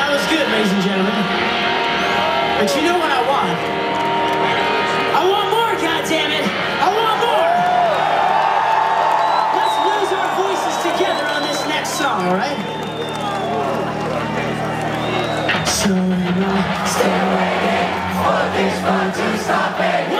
that was good, ladies and gentlemen. But you know what I want? I want more, goddammit! I want more! Let's lose our voices together on this next song, alright? So am I waiting for this fun to stop it?